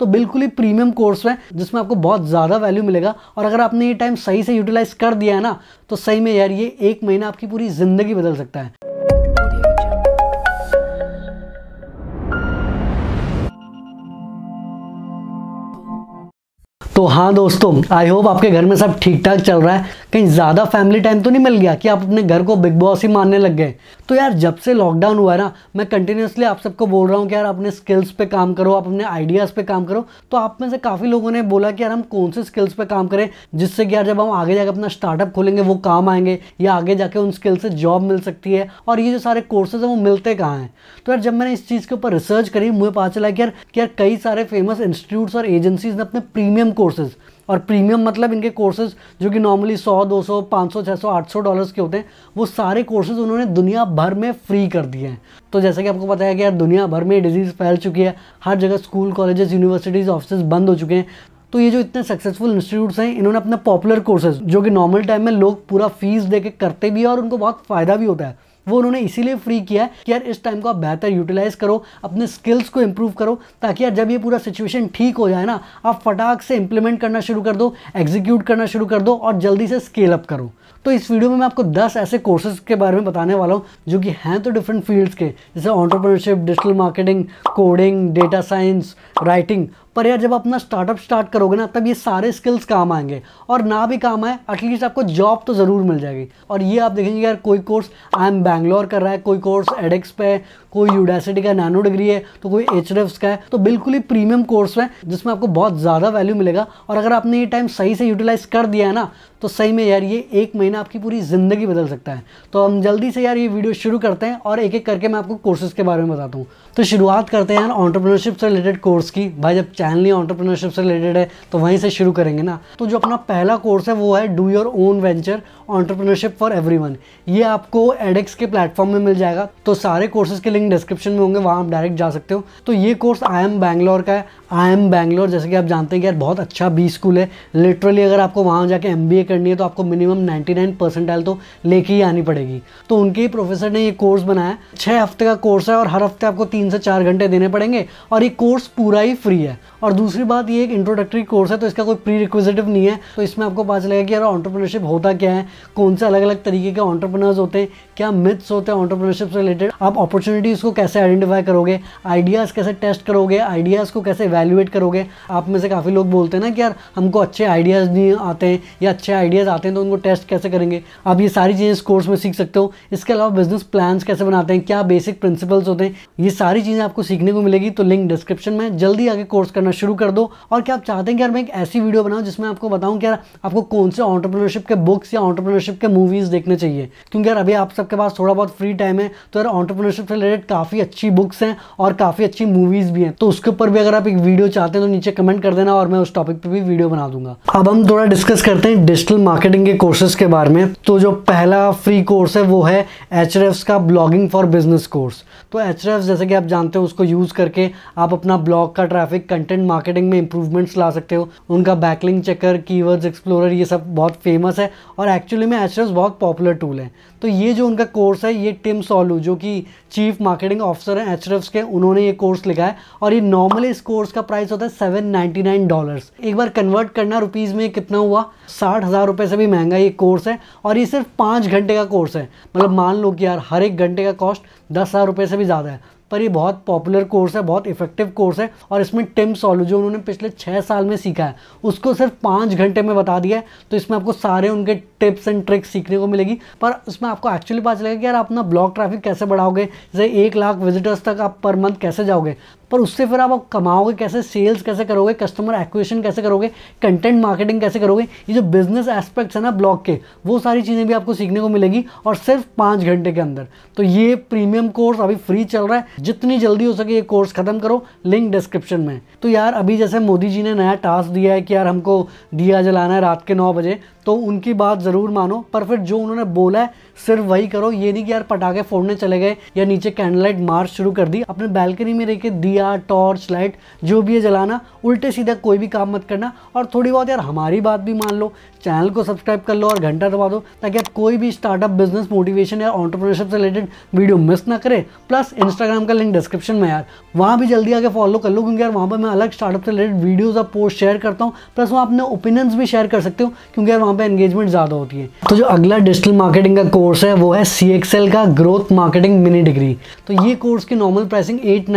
तो बिल्कुल ही premium course है, जिसमें आपको बहुत ज़्यादा वैल्यू मिलेगा। और अगर आपने ये टाइम सही से यूटिलाइज कर दिया है ना तो सही में यार ये एक महीना आपकी पूरी ज़िंदगी बदल सकता है। तो हाँ दोस्तों आई होप आपके घर में सब ठीक ठाक चल रहा है। कहीं ज़्यादा फैमिली टाइम तो नहीं मिल गया कि आप अपने घर को बिग बॉस ही मानने लग गए? तो यार, जब से लॉकडाउन हुआ है ना, मैं कंटिन्यूसली आप सबको बोल रहा हूँ कि यार, अपने स्किल्स पे काम करो, आप अपने आइडियाज़ पे काम करो। तो आप में से काफ़ी लोगों ने बोला कि यार, हम कौन से स्किल्स पे काम करें, जिससे कि यार जब हम आगे जाकर अपना स्टार्टअप खोलेंगे, वो काम आएँगे, या आगे जाके उन स्किल से जॉब मिल सकती है, और ये जो सारे कोर्सेज हैं, वो मिलते कहाँ हैं? तो यार, जब मैंने इस चीज़ के ऊपर रिसर्च करी, मुझे पता चला कि यार कि यार कई सारे फ़ेमस इंस्टीट्यूट्स और एजेंसीज ने अपने प्रीमियम कोर्सेज और प्रीमियम मतलब इनके कोर्सेज जो कि नॉर्मली 100, 200, 500, 600, 800 डॉलर्स के होते हैं वो सारे कोर्सेज उन्होंने दुनिया भर में फ्री कर दिए हैं। तो जैसा कि आपको पता है कि यार दुनिया भर में डिज़ीज़ फैल चुकी है हर जगह स्कूल कॉलेजेस यूनिवर्सिटीज़ ऑफ़िस बंद हो चुके हैं। तो ये जो इतने सक्सेसफुल इंस्टीट्यूट्स हैं इन्होंने अपने पॉपुलर कोर्सेज जो कि नॉर्मल टाइम में लोग पूरा फ़ीस दे करते भी है और उनको बहुत फ़ायदा भी होता है। वो उन्होंने इसीलिए फ्री किया है कि यार इस टाइम को आप बेहतर यूटिलाइज करो, अपने स्किल्स को इंप्रूव करो, ताकि यार जब ये पूरा सिचुएशन ठीक हो जाए ना, आप फटाक से इंप्लीमेंट करना शुरू कर दो एग्जीक्यूट करना शुरू कर दो और जल्दी से स्केल अप करो। तो इस वीडियो में मैं आपको 10 ऐसे कोर्सेज के बारे में बताने वाला हूँ, जो कि हैं तो डिफरेंट फील्ड्स के, जैसे entrepreneurship digital marketing coding data science writing पर यार, जब अपना स्टार्टअप स्टार्ट करोगे ना, तब ये सारे स्किल्स काम आएँगे। और ना भी काम आए एटलीस्ट आपको जॉब तो ज़रूर मिल जाएगी। और ये आप देखेंगे यार, कोई कोर्स आई एम बैंगलोर कर रहा है, कोई कोर्स एडेक्स पे है, कोई यूडासिटी का नैनो डिग्री है तो कोई एच का है तो बिल्कुल ही प्रीमियम कोर्स है जिसमें आपको बहुत ज़्यादा वैल्यू मिलेगा। और अगर आपने ये टाइम सही से यूटिलाइज कर दिया है ना तो सही में यार, ये एक महीना आपकी पूरी ज़िंदगी बदल सकता है। तो हम जल्दी से यार ये वीडियो शुरू करते हैं, और एक एक करके मैं आपको कोर्सेज के बारे में बताता हूँ। तो शुरुआत करते हैं यार ऑन्टरप्रनरशिप से रिलेटेड कोर्स की। भाई, जब चैनल ही ऑन्टरप्रनरशिप से रिलेटेड है तो वहीं से शुरू करेंगे ना। तो जो अपना पहला कोर्स है, वो है do your own venture entrepreneurship for everyone ये आपको एडेक्स के प्लेटफॉर्म में मिल जाएगा। तो सारे कोर्सेज के लिंक डिस्क्रिप्शन में होंगे, वहाँ आप डायरेक्ट जा सकते हो। तो ये कोर्स आई एम बैंगलोर का है। आई एम बैंगलोर जैसे कि आप जानते हैं कि यार बहुत अच्छा बी स्कूल है। लिटरली अगर आपको वहाँ जाके एम बी ए करनी है तो आपको मिनिमम 99 परसेंटाइल तो लेके ही आनी पड़ेगी। तो उनके ही प्रोफेसर ने ये कोर्स बनाया छः हफ़्ते का कोर्स है और हर हफ़्ते आपको तीन से चार घंटे देने पड़ेंगे। और ये कोर्स पूरा ही फ्री है। और दूसरी बात ये एक इंट्रोडक्टरी कोर्स है तो इसका कोई प्री रिक्विजिटिव नहीं है। तो इसमें आपको पता चलेगा कि यार ऑन्टरप्रनरशिप होता क्या है, कौन से अलग अलग तरीके के ऑन्टरप्रनर्स होते हैं, क्या मिथ्स होते हैं ऑन्टरप्रनरशिप से रिलेटेड आप अपॉर्चुनिटीज़ को कैसे आइडेंटिफाई करोगे आइडियाज़ कैसे टेस्ट करोगे आइडियाज़ को कैसे वैल्यूएट करोगे। आप में से काफ़ी लोग बोलते हैं ना कि यार, हमको अच्छे आइडियाज़ नहीं आते हैं, या अच्छे आइडियाज़ आते हैं तो उनको टेस्ट कैसे करेंगे। आप ये सारी चीज़ें इस कोर्स में सीख सकते हो। इसके अलावा बिज़नेस प्लान्स कैसे बनाते हैं, क्या बेसिक प्रिंसिपल्स होते हैं, ये सारी चीज़ें आपको सीखने को मिलेगी तो लिंक डिस्क्रिप्शन में। जल्दी आगे कोर्स करना। शुरू कर दो। और क्या आप चाहते हैं कि यार मैं एक ऐसी वीडियो बनाऊँ जिसमें आपको बताऊँ कि यार आपको कौन से ऑन्टरप्रनरशिप के बुक्स या ऑन्टरप्रनरशिप के मूवीज़ देखने चाहिए? क्योंकि यार अभी आप सबके पास थोड़ा बहुत फ्री टाइम है तो यार ऑन्टरप्रनरशिप से रिलेटेड काफ़ी अच्छी बुक्स हैं और काफ़ी अच्छी मूवीज़ भी हैं। तो उसके ऊपर भी अगर आप एक वीडियो चाहते हैं तो नीचे कमेंट कर देना और मैं उस टॉपिक पर भी वीडियो बना दूँगा। अब हम थोड़ा डिस्कस करते हैं डिजिटल मार्केटिंग के कोर्सेज के बारे में। तो जो पहला फ्री कोर्स है, वो है एच का ब्लॉगिंग फॉर बिज़नेस कोर्स तो एच जैसे कि आप जानते हो, उसको यूज़ करके आप अपना ब्लॉग का ट्रैफ़िक कंटेंट मार्केटिंग में इंप्रूवमेंट्स ला सकते हो। उनका बैकलिंग चेकर कीवर्ड्स एक्सप्लोरर ये सब बहुत फ़ेमस है और एक्चुअली में एच बहुत पॉपुलर टूल है। तो ये जो उनका कोर्स है, ये टिम सोलू जो कि चीफ मार्केटिंग ऑफिसर हैं एच के, उन्होंने ये कोर्स लिखा है और ये नॉर्मली इस कोर्स का प्राइस होता है सेवन नाइन्टी नाइन डॉलर्स एक बार कन्वर्ट करना रुपीज़ में कितना हुआ? साठ हज़ार रुपये से भी महँगा ये कोर्स है और ये सिर्फ़ पाँच घंटे का कोर्स है। मतलब मान लो कि यार हर एक घंटे का कॉस्ट दस हज़ार रुपये से भी ज़्यादा है। पर ये बहुत पॉपुलर कोर्स है, बहुत इफ़ेक्टिव कोर्स है और इसमें टिम सॉलो जो उन्होंने पिछले छः साल में सीखा है, उसको सिर्फ़ पाँच घंटे में बता दिया है तो इसमें आपको सारे उनके टिप्स एंड ट्रिक्स सीखने को मिलेगी। पर इसमें आपको एक्चुअली पता चलेगा कि यार अपना ब्लॉग ट्रैफ़िक कैसे बढ़ाओगे? जैसे एक लाख विजिटर्स तक आप पर मंथ कैसे जाओगे? पर उससे फिर आप कमाओगे कैसे? सेल्स कैसे करोगे? कस्टमर एक्विजिशन कैसे करोगे? कंटेंट मार्केटिंग कैसे करोगे? ये जो बिज़नेस एस्पेक्ट्स है ना ब्लॉग के, वो सारी चीज़ें भी आपको सीखने को मिलेगी और सिर्फ़ पाँच घंटे के अंदर। तो ये प्रीमियम कोर्स अभी फ्री चल रहा है। जितनी जल्दी हो सके ये कोर्स खत्म करो। लिंक डिस्क्रिप्शन में। तो यार, अभी जैसे मोदी जी ने नया टास्क दिया है कि यार हमको दिया जलाना है रात के नौ बजे तो उनकी बात ज़रूर मानो, पर फिर जो उन्होंने बोला है, सिर्फ़ वही करो। ये नहीं कि यार पटाखे फोड़ने चले गए या नीचे कैंडल लाइट मार्च शुरू कर दी, अपने बैल्कनी में रह के दिया टॉर्च लाइट जो भी है जलाना, उल्टे सीधा कोई भी काम मत करना। और थोड़ी बहुत यार हमारी बात भी मान लो चैनल को सब्सक्राइब कर लो और घंटा दबा दो, ताकि आप कोई भी स्टार्टअप बिज़नेस मोटिवेशन या ऑन्टरप्रनरशिप से रिलेटेड वीडियो मिस ना करें। प्लस इंस्टाग्राम का लिंक डिस्क्रिप्शन में यार, वहाँ भी जल्दी आके फॉलो कर लो, क्योंकि यार वहाँ पर मैं अलग स्टार्टअप से रिलेटेड वीडियोज़ और पोस्ट शेयर करता हूँ। प्लस वहाँ अपने ओपिनियंस भी शेयर कर सकते हो, क्योंकि यार वहाँ पर एंगेजमेंट ज़्यादा होती है। तो जो अगला डिजिटल मार्केटिंग का कोर्स है, वो है सी का ग्रोथ मार्केटिंग मिनी डिग्री तो ये कोर्स की नॉर्मल प्राइसिंग एट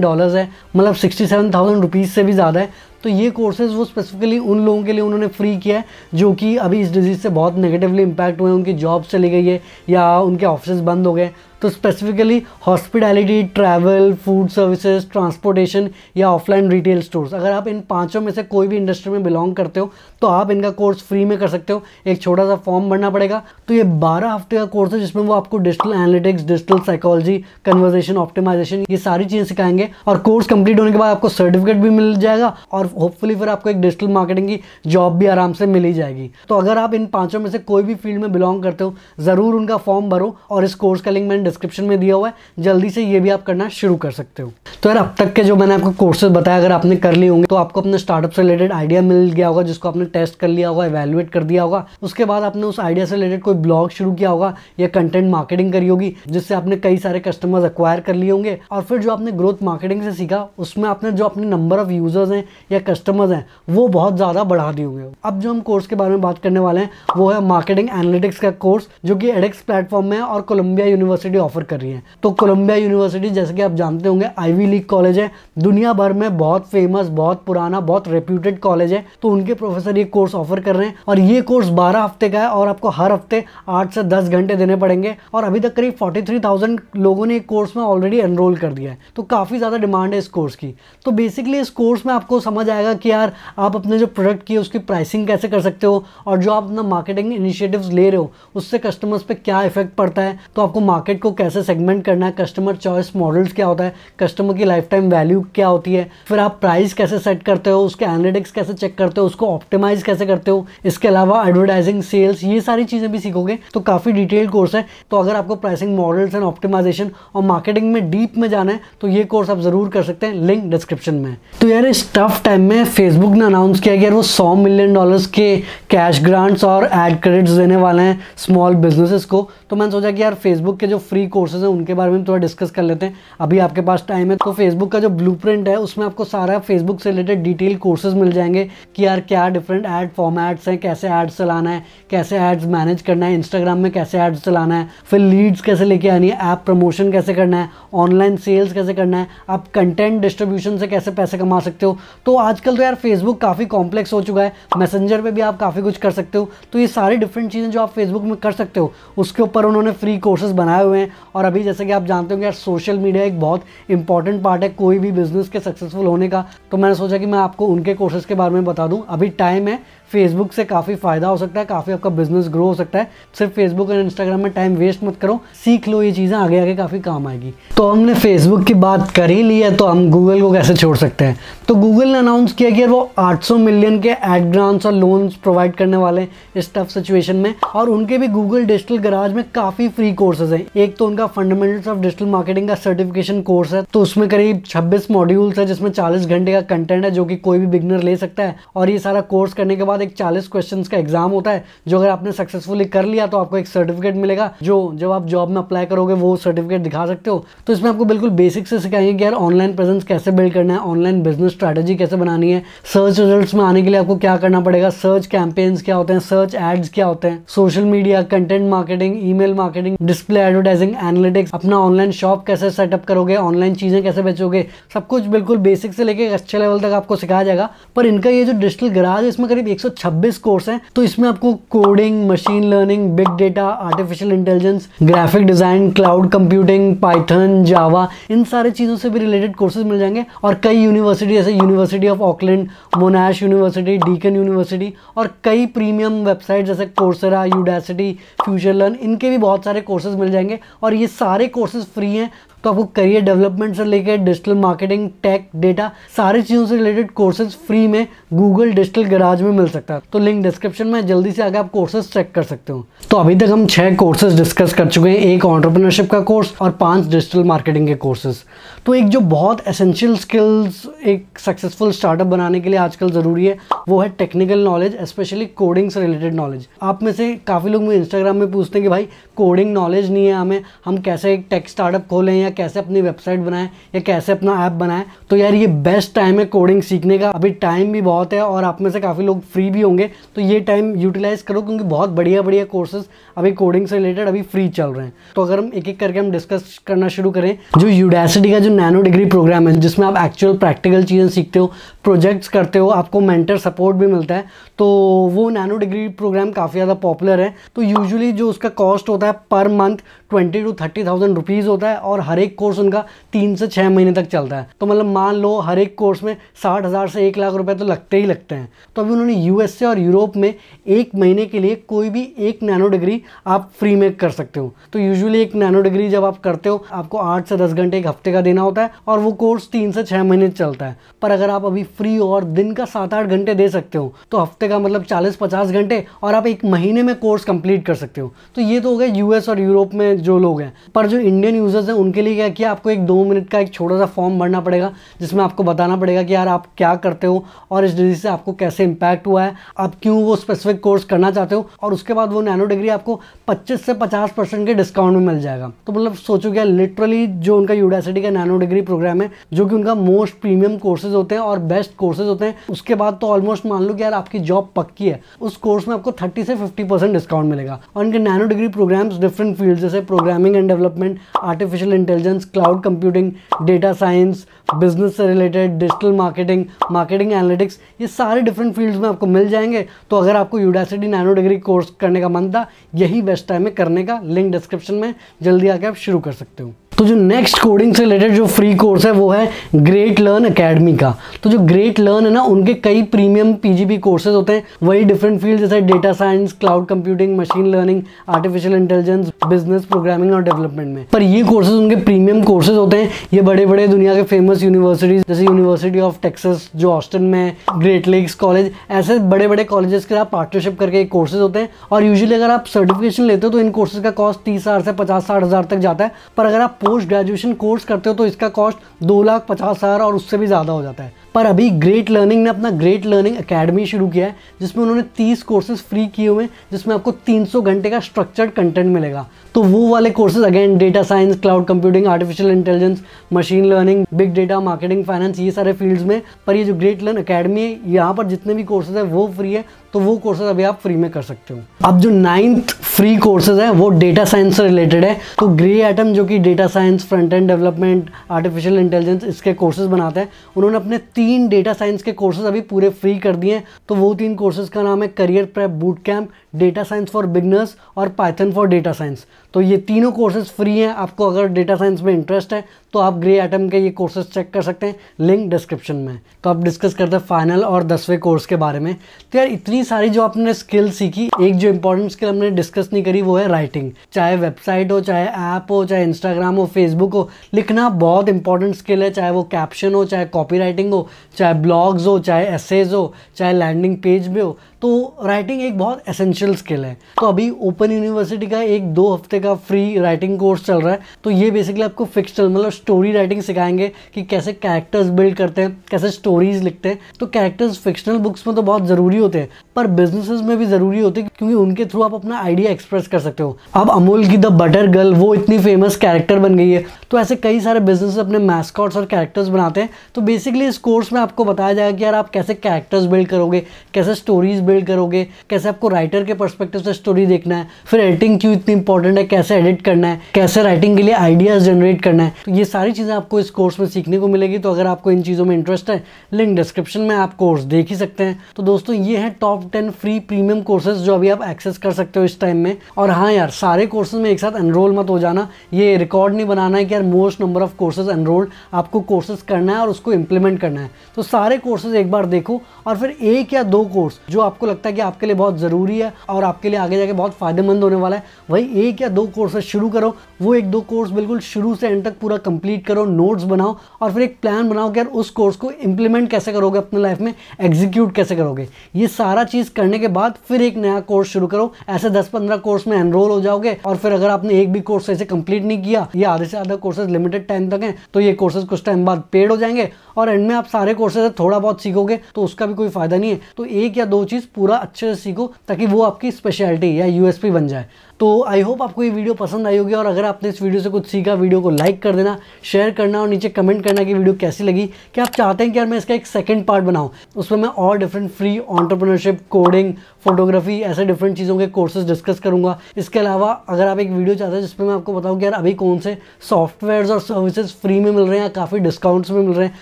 डॉलर्स है मतलब सिक्सटी सेवन से भी ज़्यादा है। तो ये कोर्सेज वो स्पेसिफिकली उन लोगों के लिए उन्होंने फ्री किया है, जो कि अभी इस डिज़ीज़ से बहुत नेगेटिवली इम्पैक्ट हुए हैं, उनकी जॉब चली गई है या उनके ऑफ़िस बंद हो गए। तो specifically hospitality travel food services transportation या ऑफलाइन रिटेल स्टोर्स अगर आप इन पाँचों में से कोई भी इंडस्ट्री में बिलोंग करते हो तो आप इनका कोर्स फ्री में कर सकते हो। एक छोटा सा फॉर्म भरना पड़ेगा। तो ये बारह हफ़्ते का कोर्स है, जिसमें वो आपको digital analytics digital psychology conversion optimization ये सारी चीज़ें सिखाएँगे। और कोर्स कंप्लीट होने के बाद आपको सर्टिफिकेट भी मिल जाएगा और होपफुली फिर आपको एक डिजिटल मार्केटिंग की जॉब भी आराम से मिल ही जाएगी। तो अगर आप इन पाँचों में से कोई भी फ़ील्ड में बिलोंग करते हो, ज़रूर उनका फॉर्म भरो और इस कोर्स का लिंक मैंने डिस्क्रिप्शन में दिया हुआ है। जल्दी से ये भी आप करना शुरू कर सकते हो। तो यार, अब तक के जो मैंने आपको कोर्सेज बताया अगर आपने कर लिए होंगे तो आपको अपने स्टार्टअप से रिलेटेड आइडिया मिल गया होगा, जिसको आपने टेस्ट कर लिया होगा इवेलुएट कर दिया होगा। उसके बाद आपने उस आइडिया से रिलेटेड कोई ब्लॉग शुरू किया होगा, या कंटेंट मार्केटिंग करी होगी, जिससे आपने कई सारे कस्टमर्स अक्वायर कर लिए होंगे। और फिर जो आपने ग्रोथ मार्केटिंग से सीखा, उसमें आपने जो अपने नंबर ऑफ़ यूज़र्स हैं, या कस्टमर्स हैं, वो बहुत ज़्यादा बढ़ा दिए होंगे। अब जो हम कोर्स के बारे में बात करने वाले हैं, वो है मार्केटिंग एनालिटिक्स का कोर्स जो कि एडेक्स प्लेटफॉर्म में और कोलंबिया यूनिवर्सिटी ऑफ़र कर रही है। तो कोलंबिया यूनिवर्सिटी जैसे कि आप जानते होंगे आईवी लीग कॉलेज है। दुनिया भर में बहुत फ़ेमस बहुत पुराना बहुत रेप्यूटेड कॉलेज है। तो उनके प्रोफेसर ये कोर्स ऑफ़र कर रहे हैं। और ये कोर्स 12 हफ़्ते का है और आपको हर हफ़्ते 8 से 10 घंटे देने पड़ेंगे। और अभी तक करीब 43,000 लोगों ने कोर्स में ऑलरेडी एनरोल कर दिया है। तो काफ़ी ज़्यादा डिमांड है इस कोर्स की। तो बेसिकली इस कोर्स में आपको समझ आएगा कि यार आप अपने जो प्रोडक्ट की उसकी प्राइसिंग कैसे कर सकते हो? और जो आप अपना मार्केटिंग इनिशिएटिव्स ले रहे हो उससे कस्टमर्स पे क्या इफ़ेक्ट पड़ता है? तो आपको मार्केट को कैसे सेगमेंट करना है कस्टमर चॉइस मॉडल्स क्या होता है कस्टमर की लाइफ टाइम वैल्यू क्या होती है, फिर आप प्राइस कैसे सेट करते हो, उसके एनालिटिक्स कैसे चेक करते हो, उसको ऑप्टिमाइज कैसे करते हो, इसके अलावा एडवर्टाइजिंग सेल्स ये सारी चीज़ें भी सीखोगे तो काफ़ी डिटेल कोर्स है। तो अगर आपको प्राइसिंग मॉडल्स एंड ऑप्टिमाइजेशन और मार्केटिंग में डीप में जाना है तो ये कोर्स आप ज़रूर कर सकते हैं लिंक डिस्क्रिप्शन में। तो यार इस टफ टाइम में फेसबुक ने अनाउंस किया कि यार वो सौ मिलियन डॉलर्स के कैश ग्रांट्स और एड क्रेडिट्स देने वाले हैं स्मॉल बिजनेसेस को। तो मैंने सोचा कि यार फेसबुक के जो फ्री कोर्सेज हैं, उनके बारे में थोड़ा डिस्कस कर लेते हैं। अभी आपके पास टाइम है तो फेसबुक का जो ब्लू है, उसमें आपको सारा फेसबुक से रिलेटेड डिटेल कोर्सेज मिल जाएँगे कि यार क्या डिफरेंट एड फॉर्मेट्स हैं, कैसे एड्स चलाना है, कैसे एड्स मैनेज करना है इंस्टाग्राम में कैसे एड्स चलाना है, फिर लीड्स कैसे लेके आनी है ऐप प्रमोशन कैसे करना है ऑनलाइन सेल्स कैसे करना है, आप कंटेंट डिस्ट्रीब्यूशन से कैसे पैसे कमा सकते हो। तो आजकल तो यार फेसबुक काफ़ी कॉम्प्लेक्स हो चुका है मैसेंजर पे भी आप काफ़ी कुछ कर सकते हो। तो ये सारी डिफरेंट चीज़ें जो आप फेसबुक में कर सकते हो, उसके ऊपर उन्होंने फ्री कोर्सेज बनाए हुए हैं। और अभी जैसे कि आप जानते हो कि यार सोशल मीडिया एक बहुत इंपॉर्टेंट पार्ट है कोई भी बिज़नेस के सक्सेसफुल होने का। तो मैंने सोचा कि मैं आपको उनके कोर्सेज के बारे में बता दूँ। अभी टाइम है फेसबुक से काफ़ी फ़ायदा हो सकता है, काफ़ी आपका बिज़नेस ग्रो हो सकता है। सिर्फ़ फेसबुक और इंस्टाग्राम में टाइम वेस्ट मत करो, सीख लो ये चीज़ें, आगे आगे काफ़ी काम आएगी। तो हमने फेसबुक की बात कर ही ली है तो हम गूगल को कैसे छोड़ सकते हैं? तो गूगल ने अनाउंस किया कि वो 800 मिलियन के एड ग्रांट्स और लोन्स प्रोवाइड करने वाले हैं इस टफ सिचुएशन में, और उनके भी गूगल डिजिटल गराज में काफ़ी फ्री कोर्सेज हैं। एक तो उनका फंडामेंटल्स ऑफ़ डिजिटल मार्केटिंग का सर्टिफिकेशन कोर्स है तो उसमें करीब छब्बीस मॉड्यूल्स है, जिसमें चालीस घंटे का कंटेंट है, जो कि कोई भी बिगनर ले सकता है। और ये सारा कोर्स करने के बाद एक चालीस क्वेश्चन का एग्ज़ाम होता है, जो अगर आपने सक्सेसफुली कर लिया तो आपको एक सर्टिफिकेट मिलेगा, जो जब आप जॉब में अप्लाई करोगे, वो सर्टिफिकेट दिखा सकते हो। तो इसमें आपको बिल्कुल बेसिक से सिखाएँगे कि यार ऑनलाइन प्रेजेंस कैसे बिल्ड करना है ऑनलाइन बिज़नेस स्ट्रैटेजी कैसे बनानी है सर्च रिज़ल्ट में आने के लिए आपको क्या करना पड़ेगा सर्च कैंपेन्स क्या होते हैं सर्च एड्स क्या होते हैं social media content marketing email marketing display advertising analytics अपना ऑनलाइन शॉप कैसे सेटअप करोगे ऑनलाइन चीज़ें कैसे बेचोगे, सब कुछ बिल्कुल बेसिक से लेके अच्छे लेवल तक आपको सिखाया जाएगा। पर इनका ये जो डिजिटल गराज है, इसमें करीब 126 कोर्स हैं तो इसमें आपको coding machine learning big data artificial intelligence graphic design cloud computing Python Java इन सारे चीज़ों से भी रिलेटेड कोर्सेज मिल जाएँगे। और कई यूनिवर्सिटी जैसे university of Auckland Monash university Deakin university और कई प्रीमियम वेबसाइट जैसे कोर्सरा यूडासिटी फ्यूचर लर्न इनके भी बहुत सारे कोर्सेज मिल जाएँगे। और ये सारे कोर्सेज फ्री हैं तो आपको करियर डेवलपमेंट से लेकर डिजिटल मार्केटिंग टेक डेटा सारी चीज़ों से रिलेटेड कोर्सेज फ्री में गूगल डिजिटल गराज में मिल सकता है। तो लिंक डिस्क्रिप्शन में जल्दी से आगे आप कोर्सेज चेक कर सकते हो। तो अभी तक हम छह कोर्सेज डिस्कस कर चुके हैं, एक ऑन्टरप्रिनरशिप का कोर्स और पाँच डिजिटल मार्केटिंग के कोर्सेज तो एक जो बहुत एसेंशियल स्किल्स एक सक्सेसफुल स्टार्टअप बनाने के लिए आजकल ज़रूरी है, वो है टेक्निकल नॉलेज स्पेशली कोडिंग से रिलेटेड नॉलेज आप में से काफ़ी लोग मुझे इंस्टाग्राम में पूछते हैं कि भाई कोडिंग नॉलेज नहीं है हमें, हम कैसे एक टेक स्टार्टअप खोलें या कैसे अपनी वेबसाइट बनाएँ या कैसे अपना ऐप बनाएँ। तो यार, ये बेस्ट टाइम है कोडिंग सीखने का। अभी टाइम भी बहुत है और आप में से काफ़ी लोग फ्री भी होंगे। तो ये टाइम यूटिलाइज करो क्योंकि बहुत बढ़िया बढ़िया कोर्सेज अभी कोडिंग से रिलेटेड अभी फ्री चल रहे हैं। तो अगर हम एक एक करके हम डिस्कस करना शुरू करें, जो यूडेसिटी का जो नैनो डिग्री प्रोग्राम है, जिसमें आप एक्चुअल प्रैक्टिकल चीज़ें सीखते हो प्रोजेक्ट्स करते हो, आपको मेंटर सपोर्ट भी मिलता है तो वो नैनो डिग्री प्रोग्राम काफ़ी ज़्यादा पॉपुलर है। तो यूजुअली जो उसका कॉस्ट होता है per month twenty two thirty thousand rupees होता है और हर एक कोर्स उनका तीन से छः महीने तक चलता है। तो मतलब मान लो हर एक कोर्स में साठ हज़ार से एक लाख रुपए तो लगते ही लगते हैं। तो अभी उन्होंने यूएसए और यूरोप में एक महीने के लिए कोई भी एक नैनो डिग्री आप फ्री में कर सकते हो। तो यूजुअली एक नैनो डिग्री जब आप करते हो, आपको आठ से दस घंटे एक हफ़्ते का देना होता है और वो कोर्स तीन से छः महीने चलता है। पर अगर आप अभी फ्री और दिन का सात आठ घंटे दे सकते हो तो हफ़्ते का मतलब चालीस पचास घंटे और आप एक महीने में कोर्स कंप्लीट कर सकते हो। तो ये तो हो गया यूएस और यूरोप में जो लोग हैं। पर जो इंडियन यूज़र्स हैं, उनके लिए क्या किया आपको एक दो मिनट का एक छोटा सा फॉर्म भरना पड़ेगा, जिसमें आपको बताना पड़ेगा कि यार आप क्या करते हो और इस डिज़ीज़ से आपको कैसे इम्पैक्ट हुआ है, आप क्यों वो स्पेसिफिक कोर्स करना चाहते हो और उसके बाद वो नैनो डिग्री आपको पच्चीस से पचास परसेंट के डिस्काउंट में मिल जाएगा। तो मतलब सोचो क्या लिटरली जो उनका यूडासिटी का नैनो डिग्री प्रोग्राम है, जो कि उनका मोस्ट प्रीमियम कोर्सेज होते हैं और बेस्ट कोर्सेज होते हैं, उसके बाद तो ऑलमोस्ट मान लो कि यार आपकी जॉब पक्की है, उस कोर्स में आपको थर्टी से फिफ्टी परसेंट डिस्काउंट मिलेगा। और इनके nano degree programs different field जैसे programming and development artificial intelligence cloud computing data science business से related digital marketing marketing analytics ये सारे डिफरेंट फील्ड्स में आपको मिल जाएँगे। तो अगर आपको यूडासिटी नैनो डिग्री कोर्स करने का मन था, यही बेस्ट टाइम है करने का। लिंक डिस्क्रिप्शन में जल्दी आके आप शुरू कर सकते हो। तो जो नेक्स्ट कोडिंग से रिलेटेड जो फ्री कोर्स है, वो है ग्रेट लर्न अकेडमी का। तो जो ग्रेट लर्न है ना, उनके कई प्रीमियम पीजीपी कोर्सेज होते हैं। वही डिफरेंट फ़ील्ड जैसे data science cloud computing machine learning artificial intelligence business programming और डेवलपमेंट में। पर ये कोर्सेज उनके प्रीमियम कोर्सेज होते हैं। ये बड़े बड़े दुनिया के फ़ेमस यूनिवर्सिटीज जैसे यूनिवर्सिटी ऑफ़ टेक्सस जो ऑस्टन में ग्रेट लेक्स कॉलेज ऐसे बड़े बड़े कॉलेजेस के साथ पार्टनरशिप करके कोर्सेज होते हैं। और यूजली अगर आप सर्टिफिकेशन लेते हो तो इन कोर्सेज का कॉस्ट तीस हज़ार से पचास साठ हज़ार तक जाता है। पर अगर आप पोस्ट ग्रेजुएशन कोर्स करते हो तो इसका कॉस्ट दो लाख पचास हज़ार और उससे भी ज़्यादा हो जाता है। पर अभी ग्रेट लर्निंग ने अपना ग्रेट लर्निंग अकेडमी शुरू किया है, जिसमें उन्होंने 30 कोर्सेज फ्री किए हुए हैं, जिसमें आपको 300 घंटे का स्ट्रक्चर्ड कंटेंट मिलेगा। तो वो वाले courses again data science cloud computing artificial intelligence machine learning big data marketing finance ये सारे फील्ड्स में, पर ये जो ग्रेट लर्न अकेडमी है, यहाँ पर जितने भी कोर्सेज है, वो फ्री है। तो वो कोर्सेज अभी आप फ्री में कर सकते हो। अब जो नाइन्थ फ्री कोर्सेज है, वो डेटा साइंस से रिलेटेड है। तो ग्रे आइटम जो कि data science front end development artificial intelligence इसके कोर्सेज बनाते हैं। उन्होंने अपने तीन डेटा साइंस के कोर्सेज अभी पूरे फ्री कर दिए हैं। तो वो तीन कोर्सेज का नाम है career prep boot camp data science for beginners और पाइथन फॉर डेटा साइंस तो ये तीनों कोर्सेज फ्री हैं। आपको अगर डेटा साइंस में इंटरेस्ट है तो आप ग्रे एटम के ये कोर्सेज चेक कर सकते हैं। लिंक डिस्क्रिप्शन में। तो आप डिस्कस करते हैं फाइनल और दसवें कोर्स के बारे में। तो यार, इतनी सारी जो आपने स्किल सीखी, एक जो इंपॉर्टेंट स्किल हमने डिस्कस नहीं करी, वो है राइटिंग चाहे वेबसाइट हो, चाहे ऐप हो, चाहे इंस्टाग्राम हो फेसबुक हो, लिखना बहुत इंपॉर्टेंट स्किल है। चाहे वो कैप्शन हो, चाहे कॉपी हो, चाहे ब्लॉग्स हो, चाहे एसेज हो, चाहे लैंडिंग पेज भी हो। तो राइटिंग एक बहुत एसेंशियल स्किल है। तो अभी ओपन यूनिवर्सिटी का एक दो हफ़्ते का फ्री राइटिंग कोर्स चल रहा है। तो ये बेसिकली आपको फिक्सल मतलब स्टोरी राइटिंग सिखाएँगे कि कैसे कैरेक्टर्स बिल्ड करते हैं, कैसे स्टोरीज लिखते हैं। तो कैरेक्टर्स फिक्शनल बुक्स में तो बहुत ज़रूरी होते हैं, पर बिजनेसेस में भी ज़रूरी होते हैं क्योंकि उनके थ्रू आप अपना आइडिया एक्सप्रेस कर सकते हो। अब अमूल की द बटर गर्ल वो इतनी फ़ेमस कैरेक्टर बन गई है। तो ऐसे कई सारे बिज़नेस अपने मैस्कॉट्स और कैरेक्टर्स बनाते हैं। तो बेसिकली इस कोर्स में आपको बताया जाएगा कि यार आप कैसे कैरेक्टर्स बिल्ड करोगे, कैसे स्टोरीज बिल्ड करोगे? कैसे आपको राइटर के परस्पेक्टिव से स्टोरी देखना है? फिर एडिटिंग क्यों इतनी इंपॉर्टेंट है? कैसे एडिट करना है? कैसे राइटिंग के लिए आइडियाज़ जनरेट करना है? तो ये सारी चीज़ें आपको इस कोर्स में सीखने को मिलेगी। तो अगर आपको इन चीज़ों में इंटरेस्ट है लिंक डिस्क्रिप्शन में आप कोर्स देख ही सकते हैं। तो दोस्तों, ये है top ten free premium courses जो अभी आप एक्सेस कर सकते हो इस टाइम में। और हाँ यार, सारे कोर्सेज में एक साथ एनरोल मत हो जाना। ये रिकॉर्ड नहीं बनाना है कि यार most number of courses enrolled आपको कोर्सेज करना है और उसको इम्प्लीमेंट करना है। तो सारे कोर्सेज एक बार देखो और फिर एक या दो कोर्स जो आप आपको लगता है कि आपके लिए बहुत ज़रूरी है और आपके लिए आगे जाके बहुत फ़ायदेमंद होने वाला है? वही एक या दो कोर्सेज शुरू करो। वो एक दो कोर्स बिल्कुल शुरू से एंड तक पूरा कंप्लीट करो नोट्स बनाओ और फिर एक प्लान बनाओ कि यार उस कोर्स को इंप्लीमेंट कैसे करोगे अपने लाइफ में एग्जीक्यूट कैसे करोगे। ये सारा चीज़ करने के बाद फिर एक नया कोर्स शुरू करो। ऐसे दस पंद्रह कोर्स में एनरोल हो जाओगे और फिर अगर आपने एक भी कोर्स ऐसे कंप्लीट नहीं किया, या आधे से आधा कोर्सेज लिमिटेड टाइम तक हैं तो ये कोर्सेज कुछ टाइम बाद पेड हो जाएँगे और एंड में आप सारे कोर्सेज थोड़ा बहुत सीखोगे तो उसका भी कोई फ़ायदा नहीं है। तो एक या दो चीज़ पूरा अच्छे से सीखो ताकि वो आपकी स्पेशलिटी या यूएसपी बन जाए। तो आई होप आपको ये वीडियो पसंद आई होगी और अगर आपने इस वीडियो से कुछ सीखा वीडियो को लाइक कर देना शेयर करना और नीचे कमेंट करना कि वीडियो कैसी लगी। कि आप चाहते हैं कि यार मैं इसका एक सेकंड पार्ट बनाऊँ? उसमें मैं और different free entrepreneurship coding photography ऐसे डिफरेंट चीज़ों के कोर्सेज डिस्कस करूँगा। इसके अलावा अगर आप एक वीडियो चाहते हैं जिसमें मैं आपको बताऊँ कि यार अभी कौन से सॉफ्टवेयर और सर्विसेज़ फ्री में मिल रहे हैं या काफ़ी डिस्काउंट्स में मिल रहे हैं,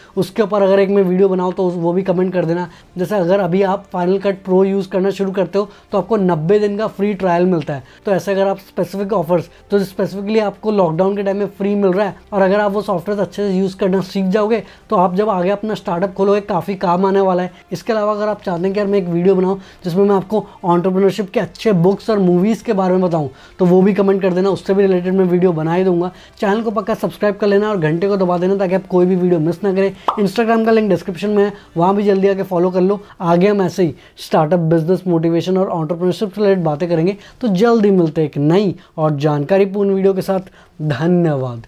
उसके ऊपर अगर एक मैं वीडियो बनाऊँ तो वो भी कमेंट कर देना। जैसे अगर अभी आप फाइनल कट प्रो यूज़ करना शुरू करते हो तो आपको नब्बे दिन का फ्री ट्रायल मिलता है। तो ऐसे अगर आप स्पेसिफिक ऑफर्स तो स्पेसिफिकली आपको लॉकडाउन के टाइम में फ्री मिल रहा है। और अगर आप वो सॉफ्टवेयर अच्छे से यूज़ करना सीख जाओगे तो आप जब आगे अपना स्टार्टअप खोलोगे, काफ़ी काम आने वाला है। इसके अलावा अगर आप चाहते हैं कि यार मैं एक वीडियो बनाऊँ, जिसमें मैं आपको ऑन्टरप्रनरशिप के अच्छे बुक्स और मूवीज़ के बारे में बताऊँ तो वो भी कमेंट कर देना। उससे भी रिलेटेड मैं वीडियो बना ही दूँगा। चैनल को पक्का सब्सक्राइब कर लेना और घंटे को दबा देना, ताकि आप कोई भी वीडियो मिस ना करें। इंस्टाग्राम का लिंक डिस्क्रिप्शन में है, वहाँ भी जल्दी आके फॉलो कर लो। आगे हम ऐसे ही स्टार्टअप बिज़नेस मोटिवेशन और ऑन्टरप्रनरशिप से रिलेटेड बातें करेंगे। तो जल्दी मिलते हैं एक नई और जानकारीपूर्ण वीडियो के साथ धन्यवाद।